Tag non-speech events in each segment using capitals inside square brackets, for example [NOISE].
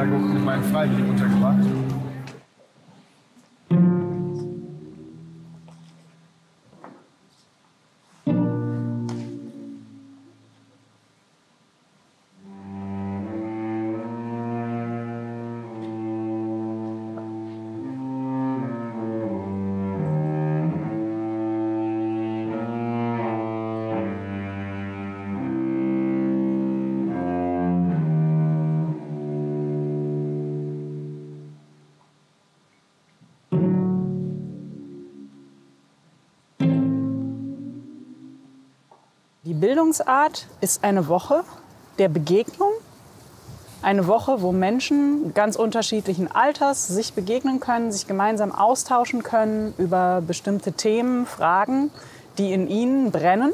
Winterbergung in meinen Freiwilligen Bildungsart ist eine Woche der Begegnung. Eine Woche, wo Menschen ganz unterschiedlichen Alters sich begegnen können, sich gemeinsam austauschen können über bestimmte Themen, Fragen, die in ihnen brennen.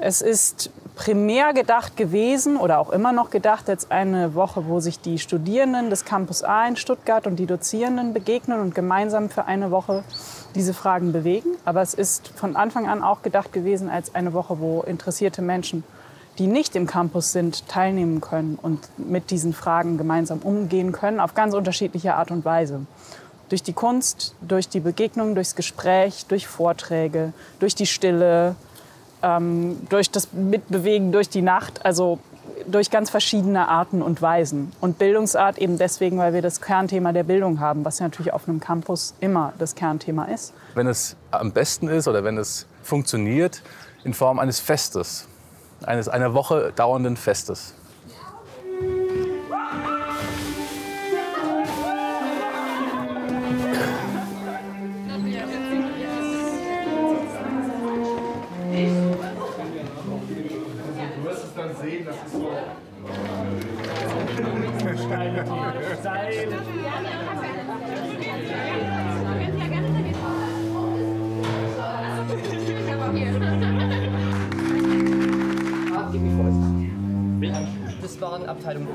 Es ist primär gedacht gewesen oder auch immer noch gedacht als eine Woche, wo sich die Studierenden des Campus A in Stuttgart und die Dozierenden begegnen und gemeinsam für eine Woche diese Fragen bewegen. Aber es ist von Anfang an auch gedacht gewesen als eine Woche, wo interessierte Menschen, die nicht im Campus sind, teilnehmen können und mit diesen Fragen gemeinsam umgehen können, auf ganz unterschiedliche Art und Weise. Durch die Kunst, durch die Begegnung, durchs Gespräch, durch Vorträge, durch die Stille, ähm, durch das Mitbewegen durch die Nacht, also durch ganz verschiedene Arten und Weisen. Und Bildungsart eben deswegen, weil wir das Kernthema der Bildung haben, was ja natürlich auf einem Campus immer das Kernthema ist. Wenn es am besten ist oder wenn es funktioniert in Form eines Festes, eines einer Woche dauernden Festes. Das waren Abteilung.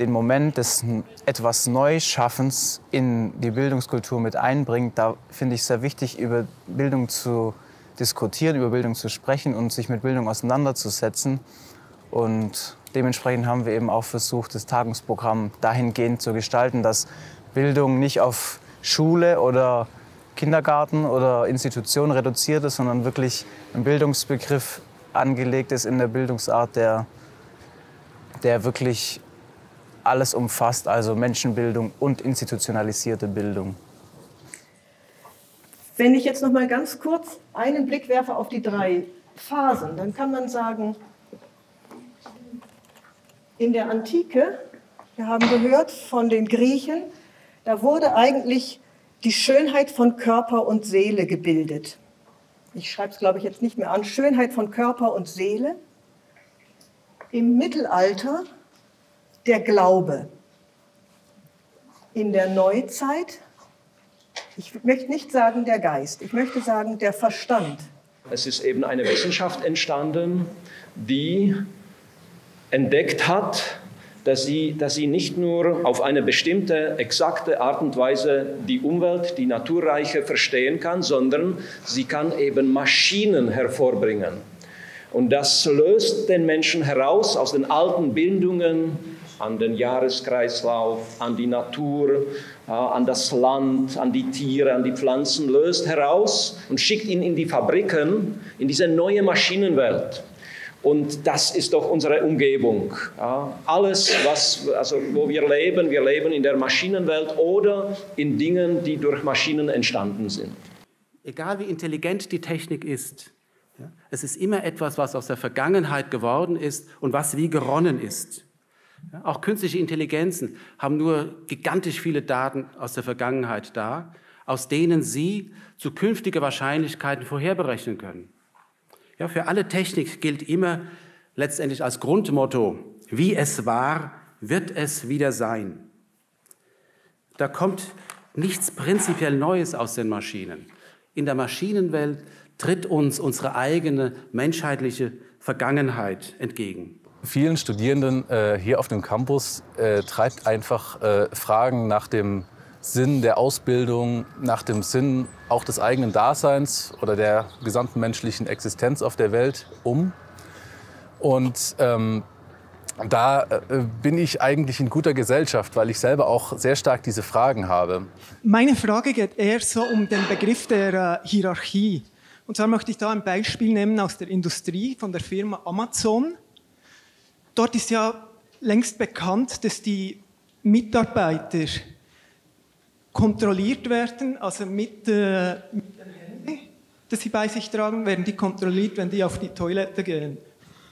den Moment des etwas Neuschaffens in die Bildungskultur mit einbringt, da finde ich es sehr wichtig, über Bildung zu diskutieren, über Bildung zu sprechen und sich mit Bildung auseinanderzusetzen. Und dementsprechend haben wir eben auch versucht, das Tagungsprogramm dahingehend zu gestalten, dass Bildung nicht auf Schule oder Kindergarten oder Institution reduziert ist, sondern wirklich ein Bildungsbegriff angelegt ist in der Bildungsart, der, der wirklich alles umfasst, also Menschenbildung und institutionalisierte Bildung. Wenn ich jetzt noch mal ganz kurz einen Blick werfe auf die drei Phasen, dann kann man sagen, in der Antike, wir haben gehört von den Griechen, da wurde eigentlich die Schönheit von Körper und Seele gebildet. Ich schreibe es, glaube ich, jetzt nicht mehr an. Schönheit von Körper und Seele. Im Mittelalter der Glaube. In der Neuzeit, ich möchte nicht sagen der Geist, ich möchte sagen der Verstand. Es ist eben eine Wissenschaft entstanden, die entdeckt hat, dass sie, dass sie nicht nur auf eine bestimmte, exakte Art und Weise die Umwelt, die Naturreiche verstehen kann, sondern sie kann eben Maschinen hervorbringen. Und das löst den Menschen heraus aus den alten Bindungen an den Jahreskreislauf, an die Natur, an das Land, an die Tiere, an die Pflanzen, löst heraus und schickt ihn in die Fabriken, in diese neue Maschinenwelt. Und das ist doch unsere Umgebung. Ja, alles, was, also wo wir leben, wir leben in der Maschinenwelt oder in Dingen, die durch Maschinen entstanden sind. Egal wie intelligent die Technik ist, ja, es ist immer etwas, was aus der Vergangenheit geworden ist und was wie geronnen ist. Ja, auch künstliche Intelligenzen haben nur gigantisch viele Daten aus der Vergangenheit da, aus denen sie zukünftige Wahrscheinlichkeiten vorherberechnen können. Ja, für alle Technik gilt immer letztendlich als Grundmotto, wie es war, wird es wieder sein. Da kommt nichts prinzipiell Neues aus den Maschinen. In der Maschinenwelt tritt uns unsere eigene menschheitliche Vergangenheit entgegen. Vielen Studierenden äh, hier auf dem Campus äh, treibt einfach äh, Fragen nach dem Sinn der Ausbildung, nach dem Sinn auch des eigenen Daseins oder der gesamten menschlichen Existenz auf der Welt um. Und ähm, da äh, bin ich eigentlich in guter Gesellschaft, weil ich selber auch sehr stark diese Fragen habe. Meine Frage geht eher so um den Begriff der äh, Hierarchie. Und zwar möchte ich da ein Beispiel nehmen aus der Industrie von der Firma Amazon. Dort ist ja längst bekannt, dass die Mitarbeiter kontrolliert werden, also mit, äh, mit dem Handy, das sie bei sich tragen, werden die kontrolliert, wenn die auf die Toilette gehen.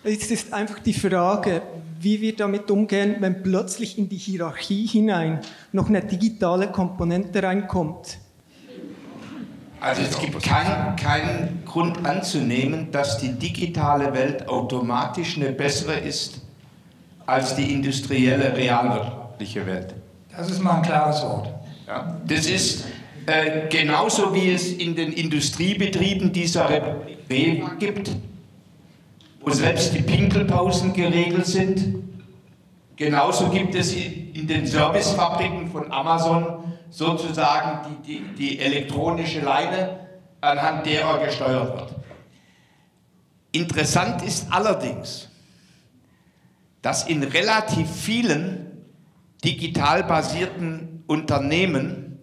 Jetzt ist einfach die Frage, wie wir damit umgehen, wenn plötzlich in die Hierarchie hinein noch eine digitale Komponente reinkommt. Also es gibt keinen, keinen Grund anzunehmen, dass die digitale Welt automatisch eine bessere ist als die industrielle, realwirtschaftliche Welt. Das ist mal ein klares Wort. Ja, das ist äh, genauso wie es in den Industriebetrieben dieser Republik gibt, wo selbst die Pinkelpausen geregelt sind. Genauso gibt es in den Servicefabriken von Amazon sozusagen die, die, die elektronische Leine, anhand derer gesteuert wird. Interessant ist allerdings, dass in relativ vielen digital basierten Unternehmen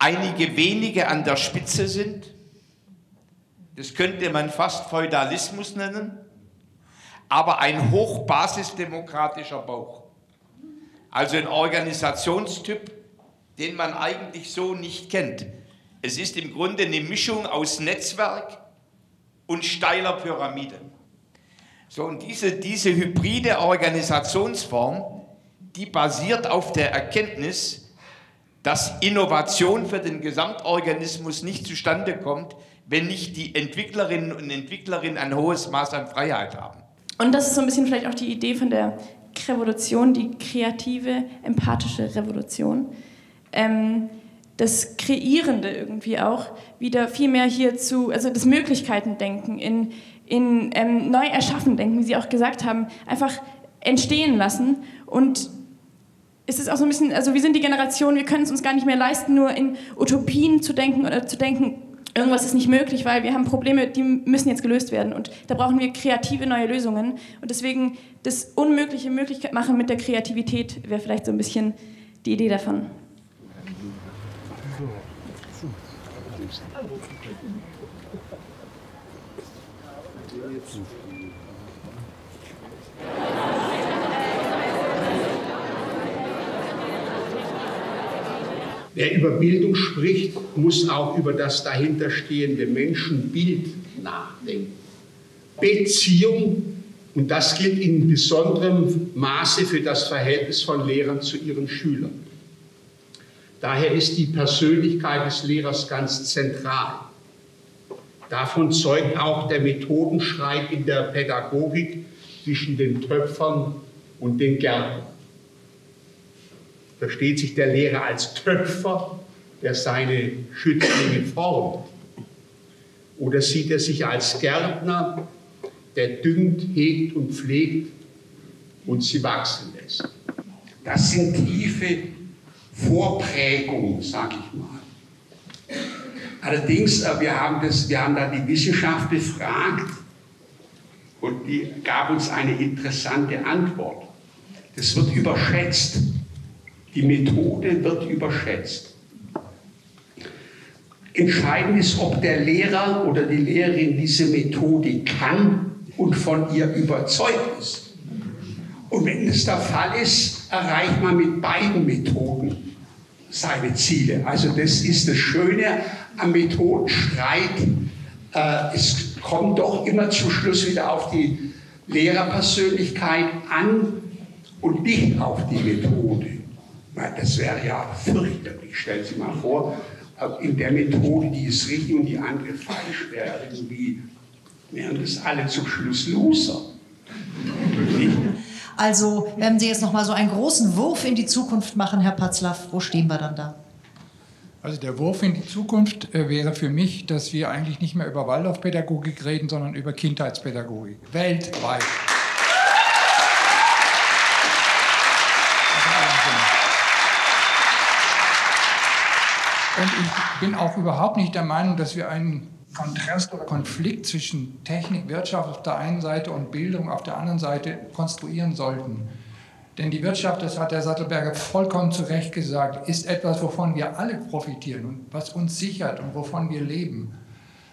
einige wenige an der Spitze sind. Das könnte man fast Feudalismus nennen, aber ein hochbasisdemokratischer Bauch. Also ein Organisationstyp, den man eigentlich so nicht kennt. Es ist im Grunde eine Mischung aus Netzwerk und steiler Pyramide. So, und diese, diese hybride Organisationsform, die basiert auf der Erkenntnis, dass Innovation für den Gesamtorganismus nicht zustande kommt, wenn nicht die Entwicklerinnen und Entwickler ein hohes Maß an Freiheit haben. Und das ist so ein bisschen vielleicht auch die Idee von der Revolution, die kreative, empathische Revolution. Ähm, das Kreierende irgendwie auch wieder viel mehr hierzu, also das Möglichkeitendenken in in ähm, neu erschaffen denken, wie Sie auch gesagt haben, einfach entstehen lassen. Und es ist auch so ein bisschen, also wir sind die Generation, wir können es uns gar nicht mehr leisten, nur in Utopien zu denken oder zu denken, irgendwas ist nicht möglich, weil wir haben Probleme, die müssen jetzt gelöst werden. Und da brauchen wir kreative neue Lösungen. Und deswegen das Unmögliche Möglichkeit machen mit der Kreativität wäre vielleicht so ein bisschen die Idee davon. Wer über Bildung spricht, muss auch über das dahinterstehende Menschenbild nachdenken. Beziehung, und das gilt in besonderem Maße für das Verhältnis von Lehrern zu ihren Schülern. Daher ist die Persönlichkeit des Lehrers ganz zentral. Davon zeugt auch der Methodenstreit in der Pädagogik zwischen den Töpfern und den Gärtnern versteht sich der Lehrer als Töpfer, der seine Schützlinge formt? Oder sieht er sich als Gärtner, der düngt, hegt und pflegt und sie wachsen lässt? Das sind tiefe Vorprägungen, sage ich mal. Allerdings, äh, wir haben, das, wir haben da die Wissenschaft befragt und die gab uns eine interessante Antwort. Das wird überschätzt. Die Methode wird überschätzt. Entscheidend ist, ob der Lehrer oder die Lehrerin diese Methode kann und von ihr überzeugt ist. Und wenn es der Fall ist, erreicht man mit beiden Methoden seine Ziele. Also das ist das Schöne am Methodenstreit. Äh, es kommt doch immer zum Schluss wieder auf die Lehrerpersönlichkeit an und nicht auf die Methode. Das wäre ja fürchterlich. Stellen Sie mal vor, in der Methode, die ist richtig und die andere falsch wäre, irgendwie wären das alle zum Schluss Loser. Also, wenn Sie jetzt noch mal so einen großen Wurf in die Zukunft machen, Herr Patzlaff, wo stehen wir dann da? Also der Wurf in die Zukunft äh, wäre für mich, dass wir eigentlich nicht mehr über Waldorfpädagogik reden, sondern über Kindheitspädagogik. Weltweit. Und ich bin auch überhaupt nicht der Meinung, dass wir einen Kontrast oder Konflikt zwischen Technik, Wirtschaft auf der einen Seite und Bildung auf der anderen Seite konstruieren sollten. Denn die Wirtschaft, das hat der Sattelberger vollkommen zu Recht gesagt, ist etwas, wovon wir alle profitieren und was uns sichert und wovon wir leben.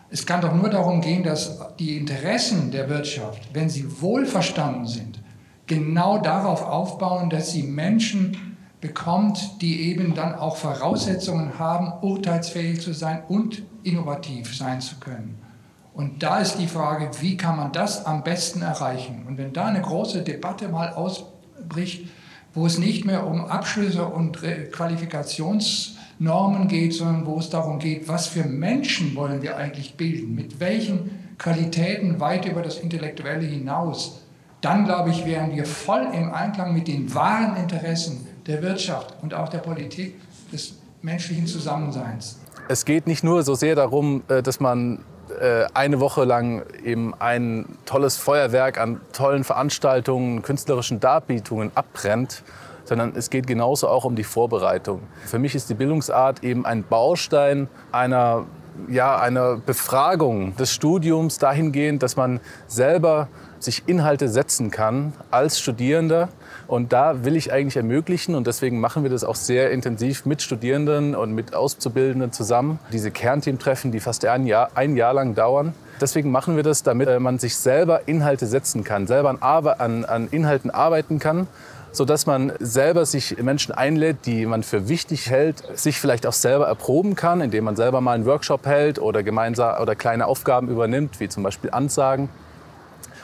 Es kann doch nur darum gehen, dass die Interessen der Wirtschaft, wenn sie wohl verstanden sind, genau darauf aufbauen, dass sie Menschen bekommt, die eben dann auch Voraussetzungen haben, urteilsfähig zu sein und innovativ sein zu können. Und da ist die Frage, wie kann man das am besten erreichen? Und wenn da eine große Debatte mal ausbricht, wo es nicht mehr um Abschlüsse und Qualifikationsnormen geht, sondern wo es darum geht, was für Menschen wollen wir eigentlich bilden, mit welchen Qualitäten weit über das Intellektuelle hinaus, dann glaube ich, wären wir voll im Einklang mit den wahren Interessen der Wirtschaft und auch der Politik des menschlichen Zusammenseins. Es geht nicht nur so sehr darum, äh, dass man äh, eine Woche lang eben ein tolles Feuerwerk an tollen Veranstaltungen, künstlerischen Darbietungen abbrennt, sondern es geht genauso auch um die Vorbereitung. Für mich ist die Bildungsart eben ein Baustein einer, ja, einer Befragung des Studiums dahingehend, dass man selber sich Inhalte setzen kann als Studierender. Und da will ich eigentlich ermöglichen, und deswegen machen wir das auch sehr intensiv mit Studierenden und mit Auszubildenden zusammen, diese Kernteamtreffen, die fast ein Jahr, ein Jahr lang dauern. Deswegen machen wir das, damit äh, man sich selber Inhalte setzen kann, selber an, an Inhalten arbeiten kann sodass man selber sich Menschen einlädt, die man für wichtig hält, sich vielleicht auch selber erproben kann, indem man selber mal einen Workshop hält oder gemeinsam oder kleine Aufgaben übernimmt, wie zum Beispiel Ansagen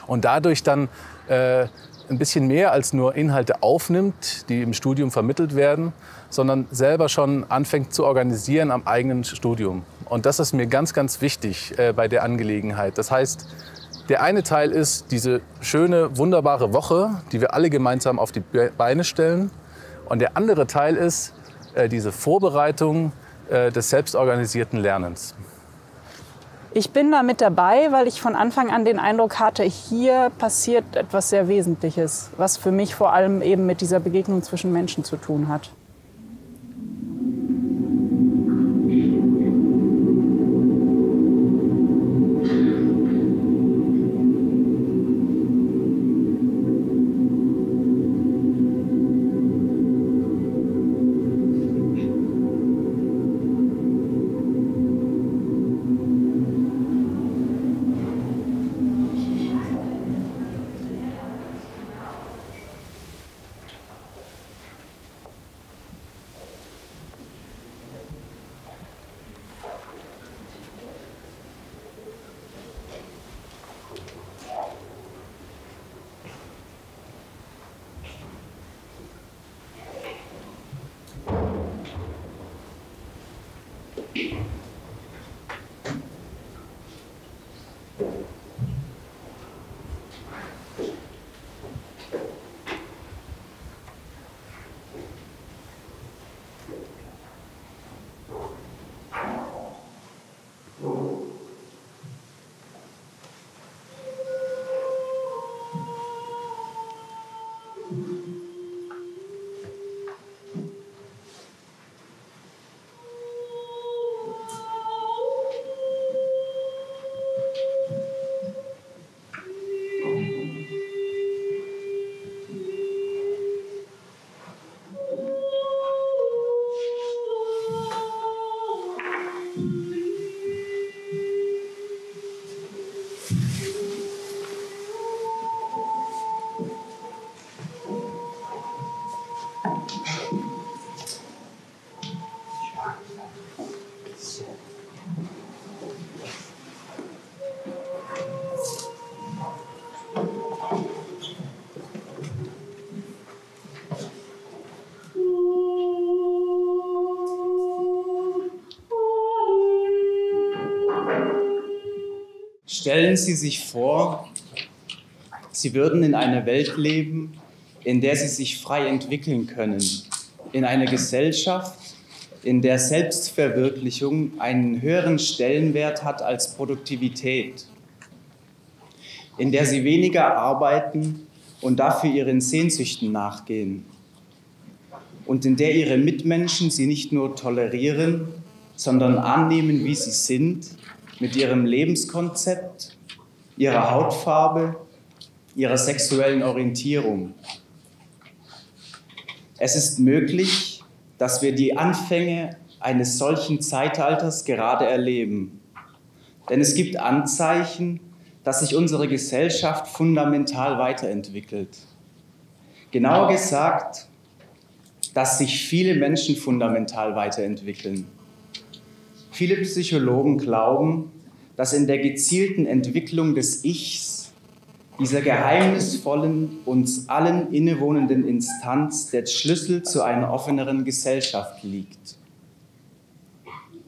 und dadurch dann äh, ein bisschen mehr als nur Inhalte aufnimmt, die im Studium vermittelt werden, sondern selber schon anfängt zu organisieren am eigenen Studium. Und das ist mir ganz, ganz wichtig äh, bei der Angelegenheit. Das heißt, der eine Teil ist diese schöne, wunderbare Woche, die wir alle gemeinsam auf die Beine stellen. Und der andere Teil ist äh, diese Vorbereitung äh, des selbstorganisierten Lernens. Ich bin da mit dabei, weil ich von Anfang an den Eindruck hatte, hier passiert etwas sehr Wesentliches, was für mich vor allem eben mit dieser Begegnung zwischen Menschen zu tun hat. Stellen Sie sich vor, Sie würden in einer Welt leben, in der Sie sich frei entwickeln können, in einer Gesellschaft, in der Selbstverwirklichung einen höheren Stellenwert hat als Produktivität, in der Sie weniger arbeiten und dafür Ihren Sehnsüchten nachgehen. Und in der Ihre Mitmenschen Sie nicht nur tolerieren, sondern annehmen, wie sie sind, mit ihrem Lebenskonzept, ihrer Hautfarbe, ihrer sexuellen Orientierung. Es ist möglich, dass wir die Anfänge eines solchen Zeitalters gerade erleben. Denn es gibt Anzeichen, dass sich unsere Gesellschaft fundamental weiterentwickelt. Genauer gesagt, dass sich viele Menschen fundamental weiterentwickeln. Viele Psychologen glauben, dass in der gezielten Entwicklung des Ichs, dieser geheimnisvollen, uns allen innewohnenden Instanz, der Schlüssel zu einer offeneren Gesellschaft liegt.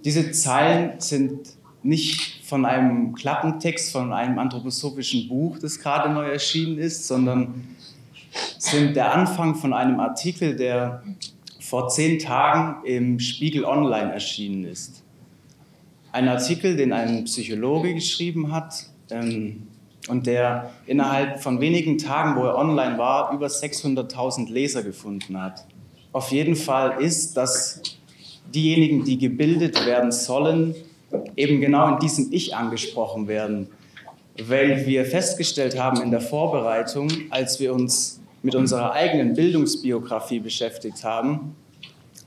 Diese Zeilen sind nicht von einem Klappentext, von einem anthroposophischen Buch, das gerade neu erschienen ist, sondern sind der Anfang von einem Artikel, der vor zehn Tagen im Spiegel Online erschienen ist. Ein Artikel, den ein Psychologe geschrieben hat ähm, und der innerhalb von wenigen Tagen, wo er online war, über 600.000 Leser gefunden hat. Auf jeden Fall ist, dass diejenigen, die gebildet werden sollen, eben genau in diesem Ich angesprochen werden, weil wir festgestellt haben in der Vorbereitung, als wir uns mit unserer eigenen Bildungsbiografie beschäftigt haben,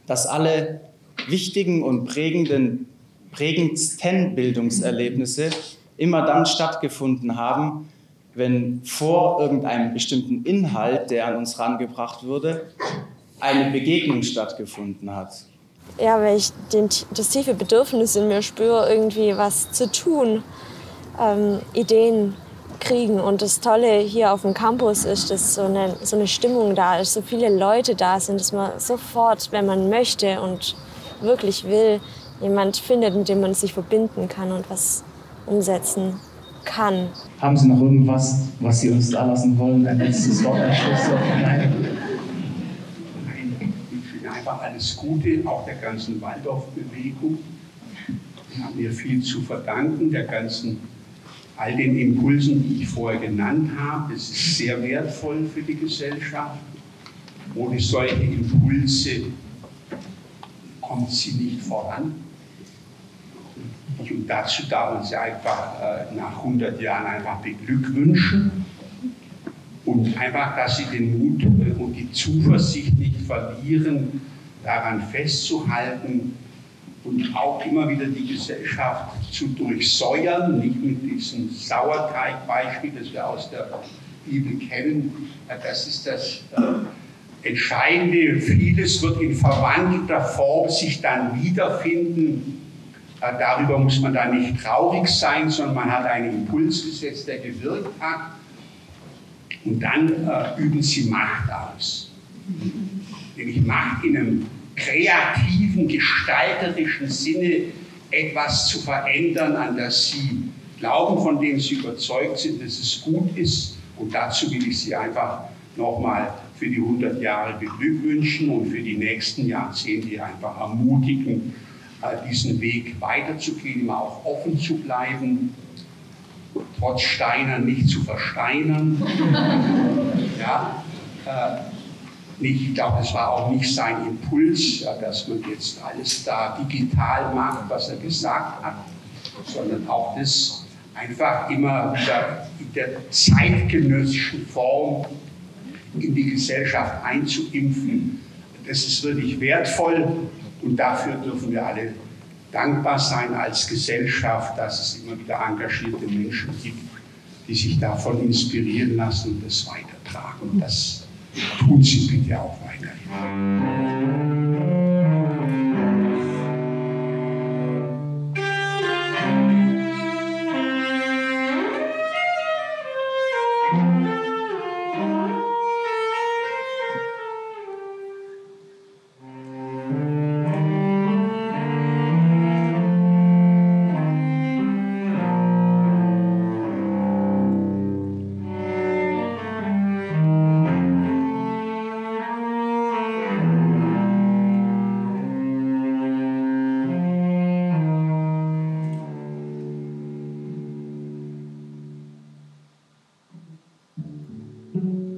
dass alle wichtigen und prägenden, prägendsten Bildungserlebnisse immer dann stattgefunden haben, wenn vor irgendeinem bestimmten Inhalt, der an uns rangebracht wurde, eine Begegnung stattgefunden hat ja, weil ich den, das tiefe Bedürfnis in mir spüre, irgendwie was zu tun, ähm, Ideen kriegen. Und das Tolle hier auf dem Campus ist, dass so eine, so eine Stimmung da ist, so viele Leute da sind, dass man sofort, wenn man möchte und wirklich will, jemand findet, mit dem man sich verbinden kann und was umsetzen kann. Haben Sie noch irgendwas, was Sie uns da lassen wollen? Ein letztes Wort, ein Schlusswort? Nein einfach alles Gute, auch der ganzen Waldorf-Bewegung. Wir haben ihr viel zu verdanken, der ganzen, all den Impulsen, die ich vorher genannt habe. Es ist sehr wertvoll für die Gesellschaft. Ohne solche Impulse kommt sie nicht voran. Und dazu darf sie einfach äh, nach 100 Jahren einfach beglückwünschen und einfach, dass sie den Mut äh, und die Zuversicht nicht verlieren, daran festzuhalten und auch immer wieder die Gesellschaft zu durchsäuern, nicht mit diesem Sauerteigbeispiel, das wir aus der Bibel kennen. Das ist das äh, Entscheidende. Vieles wird in verwandelter Form sich dann wiederfinden. Äh, darüber muss man dann nicht traurig sein, sondern man hat einen Impuls gesetzt, der gewirkt hat. Und dann äh, üben sie Macht aus nämlich Macht in einem kreativen, gestalterischen Sinne etwas zu verändern, an das sie glauben, von dem sie überzeugt sind, dass es gut ist. Und dazu will ich sie einfach nochmal für die 100 Jahre beglückwünschen und für die nächsten Jahrzehnte einfach ermutigen, diesen Weg weiterzugehen, immer auch offen zu bleiben, trotz Steinern nicht zu versteinern. [LAUGHS] Ja, äh, ich glaube, es war auch nicht sein Impuls, dass man jetzt alles da digital macht, was er gesagt hat, sondern auch das einfach immer wieder in der zeitgenössischen Form in die Gesellschaft einzuimpfen. Das ist wirklich wertvoll und dafür dürfen wir alle dankbar sein als Gesellschaft, dass es immer wieder engagierte Menschen gibt, die sich davon inspirieren lassen und das weitertragen. Und das tun Sie bitte auch weiterhin. Mm-hmm.